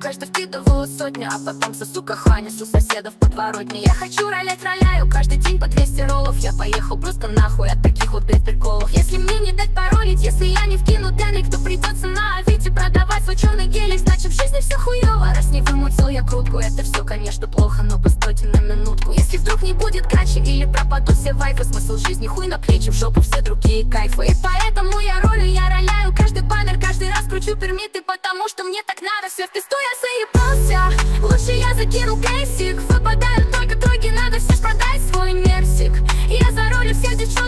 каждый вкидываю сотню А потом сосу каханис у соседов подворотни Я хочу ролять, роляю каждый день по 200 роллов. Я поехал просто нахуй от таких вот без приколов. Если мне не дать паролить, если я не вкину денег То придется на Авито продавать свой черный гелик. Значит в жизни все хуево, раз не вымутил я крутку. Это все, конечно, плохо, но постойте на минутку. Если вдруг не будет качи или пропадут все вайфы Смысл жизни хуй на плечи, в жопу все другие кайфы. И поэтому я ролю, я роляю. Каждый баннер Каждый раз кручу пермиты, потому что мне так надо Все в пизду я заебался. Лучше я закину кейсик Выпадают только тройки, надо все продать свой мерсик. Я за роли всех девчонок